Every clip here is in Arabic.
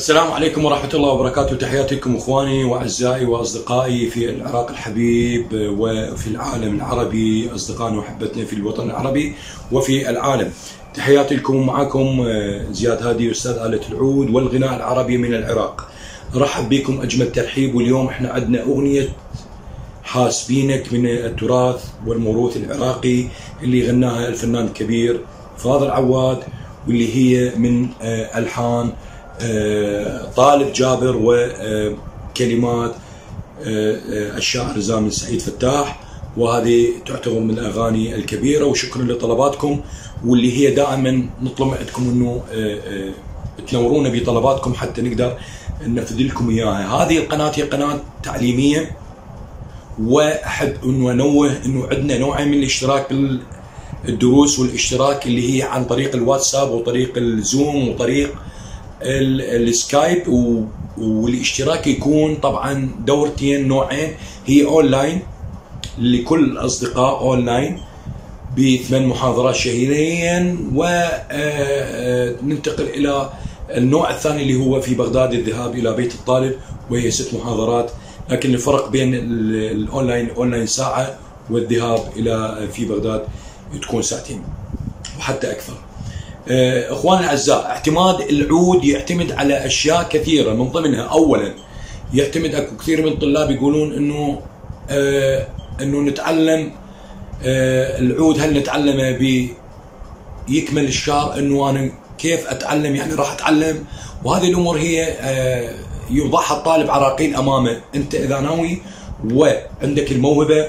السلام عليكم ورحمة الله وبركاته تحياتي لكم إخواني وأعزائي وأصدقائي في العراق الحبيب وفي العالم العربي أصدقائنا وأحبتنا في الوطن العربي وفي العالم. تحياتي لكم معكم زياد هادي أستاذ آلة العود والغناء العربي من العراق. ارحب بكم أجمل ترحيب واليوم إحنا عندنا أغنية حاسبينك من التراث والموروث العراقي اللي غناها الفنان الكبير فاضل عواد واللي هي من ألحان طالب جابر وكلمات الشاعر زامل سعيد فتاح. وهذه تعتبر من الأغاني الكبيرة وشكرا لطلباتكم. واللي هي دائما نطلب عندكم إنه تنورونا بطلباتكم حتى نقدر ننفذ لكم إياها، هذه القناة هي قناة تعليمية. وأحب إنه أنوه إنه عندنا نوعين من الاشتراك بالدروس والاشتراك اللي هي عن طريق الواتساب وطريق الزوم وطريق السكايب والاشتراك يكون طبعا دورتين نوعين هي اونلاين لكل الأصدقاء اونلاين بثمان محاضرات شهريا وننتقل إلى النوع الثاني اللي هو في بغداد الذهاب إلى بيت الطالب وهي ست محاضرات لكن الفرق بين ال online online ساعة والذهاب إلى في بغداد تكون ساعتين وحتى أكثر. إخواني الأعزاء اعتماد العود يعتمد على أشياء كثيرة. من ضمنها اولا يعتمد أكو كثير من الطلاب يقولون إنه آه إنه نتعلم آه العود هل نتعلمه بيكمل الشهر إنه أنا كيف أتعلم؟ يعني راح أتعلم. وهذه الأمور هي آه يوضعها الطالب عراقيل أمامه. أنت إذا ناوي وعندك الموهبة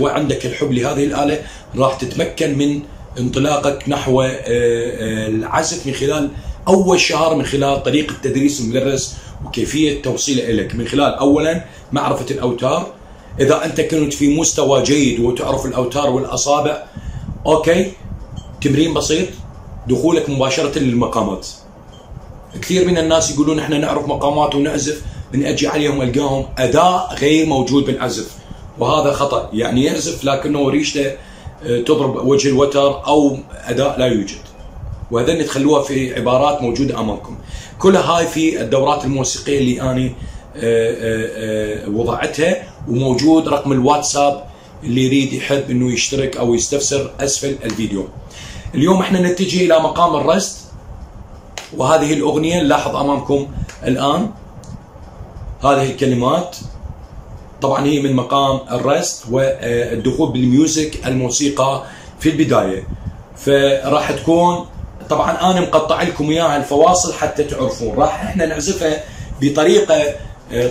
وعندك الحب لهذه الآلة راح تتمكن من انطلاقك نحو العزف من خلال أول شهر من خلال طريقة تدريس المدرس وكيفية توصيله لك من خلال اولا معرفة الأوتار. إذا أنت كنت في مستوى جيد وتعرف الأوتار والأصابع أوكي تمرين بسيط دخولك مباشرة للمقامات. كثير من الناس يقولون إحنا نعرف مقامات ونعزف من أجي عليهم ألقاهم أداء غير موجود بالعزف وهذا خطأ. يعني يعزف لكنه ريشته تضرب وجه الوتر أو أداء لا يوجد. وهذين تخلوها في عبارات موجودة أمامكم. كلها هاي في الدورات الموسيقية اللي أنا وضعتها وموجود رقم الواتساب اللي يريد يحب إنه يشترك أو يستفسر أسفل الفيديو. اليوم إحنا نتجه إلى مقام الرست. وهذه الأغنية نلاحظ أمامكم الآن. هذه الكلمات. طبعا هي من مقام الرست والدخول بالميوزك الموسيقى في البداية. فراح تكون طبعا أنا مقطع لكم إياها الفواصل حتى تعرفون. راح إحنا نعزفها بطريقة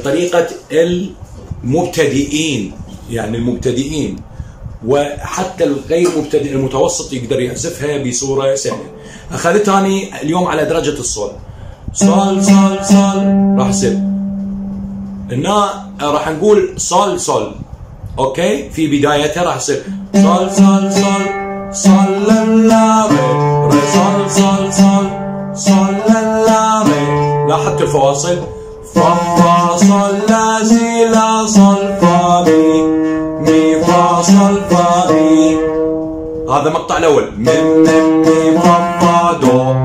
طريقة المبتدئين يعني المبتدئين. وحتى الغير مبتدئ المتوسط يقدر يعزفها بصورة سهلة. أخذتها اليوم على درجة الصول. صول صول صول. راح يصير هنا راح نقول صول صول أوكي؟ في بدايتها راح يصير صول صول صول صول لا ري صول صول صول صول لا ري لاحظت الفواصل؟ فا فا صول لا سي لا صول فا مي مي فا صول فا مي هذا المقطع الأول. من من مي فا فا دو.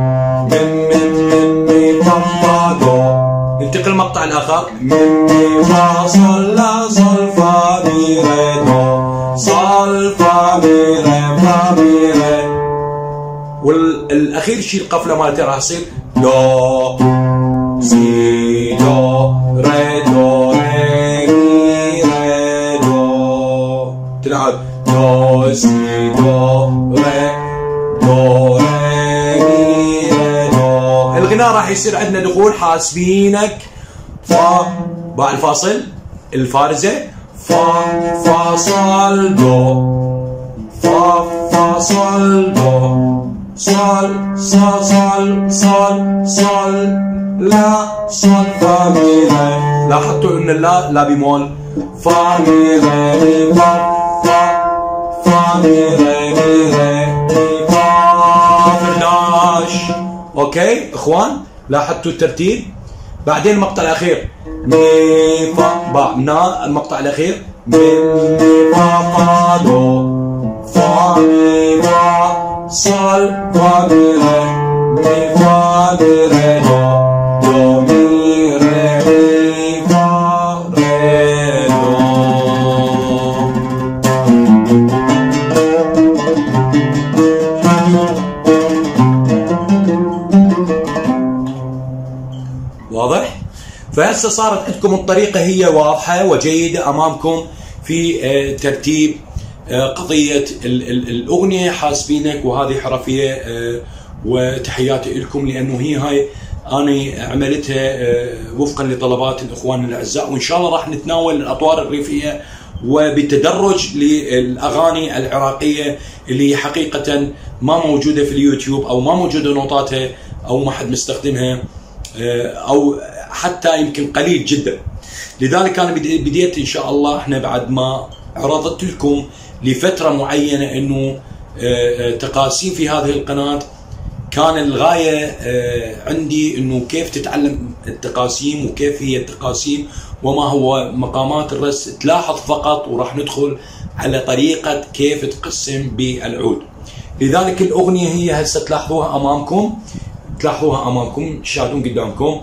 من مي فا صول لا صول فا مي ري دو صول فا مي ري فا مي ري والأخير شيء القفله مالته راح يصير دو سي دو ري دو ري مي ري دو. تلعب دو سي دو ري دو ري مي ري دو. الغناء راح يصير عندنا دخول حاسبينك. فا باع الفاصل الفارزة فا فا صال دو. فا فا صال دو. صال صال صال صال صال لا صال فا مي لاحظتوا إن اللا لا بيمول فا مي ري مي فا فا فا مي ري مي فا فرداش أوكي إخوان لاحظتوا الترتيب. بعدين المقطع الأخير. مي فا با نا المقطع الأخير. مي مي فا فا دو فا مي فا صال فا مي ري مي فا مي ري دو فهسه صارت عندكم الطريقة هي واضحة وجيدة أمامكم في آه، ترتيب آه، قضية الأغنية حاسبينك وهذه حرفية آه، وتحياتي لكم لأنه هي هاي أنا عملتها وفقا لطلبات الإخوان الأعزاء وإن شاء الله راح نتناول الأطوار الريفية وبالتدرج للأغاني العراقية اللي حقيقة ما موجودة في اليوتيوب أو ما موجودة نوتاتها أو ما حد مستخدمها أو حتى يمكن قليل جدا. لذلك أنا بديت إن شاء الله إحنا بعد ما عرضت لكم لفترة معينة إنه آه، آه، تقاسيم في هذه القناة. كان الغاية آه، عندي إنه كيف تتعلم التقاسيم وكيف هي التقاسيم وما هو مقامات الرس. تلاحظ فقط وراح ندخل على طريقة كيف تقسم بالعود. لذلك الأغنية هي هسه تلاحظوها أمامكم. تلاحظوها أمامكم تشاهدون قدامكم.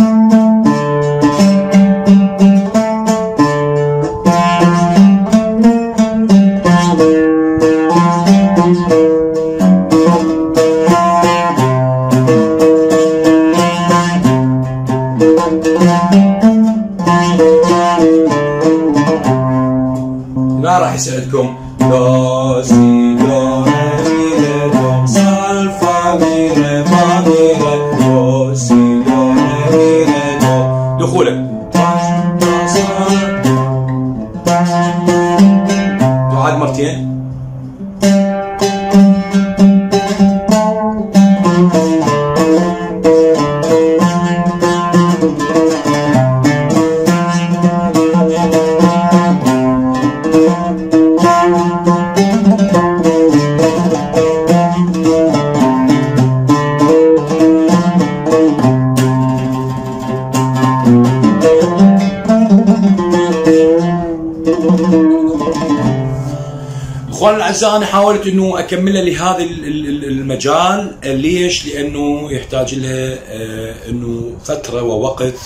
الاعزاء أنا حاولت إنه أكملها لهذا المجال. ليش؟ لأنه يحتاج لها آه، إنه فترة ووقت.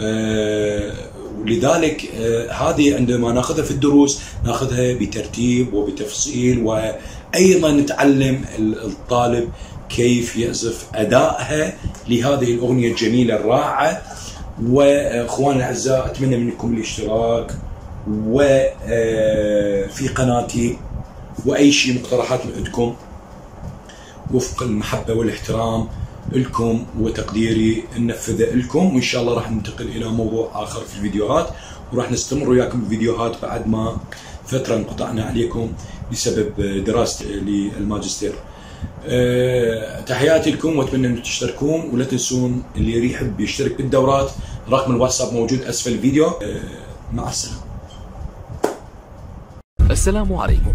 آه، ولذلك آه، هذه عندما ناخذها في الدروس ناخذها بترتيب وبتفصيل وأيضا نتعلم الطالب كيف يعزف أدائها لهذه الأغنية الجميلة الرائعة. وأخواني الأعزاء أتمنى منكم الاشتراك. وفي قناتي وأي شيء مقترحات عندكم وفق المحبة والاحترام لكم وتقديري ننفذه لكم وإن شاء الله راح ننتقل إلى موضوع آخر في الفيديوهات وراح نستمر وياكم بالفيديوهات بعد ما فترة انقطعنا عليكم بسبب دراستي للماجستير. أه تحياتي لكم وأتمنى ان تشتركون ولا تنسون اللي يحب يشترك بالدورات رقم الواتساب موجود أسفل الفيديو أه مع السلامة. السلام عليكم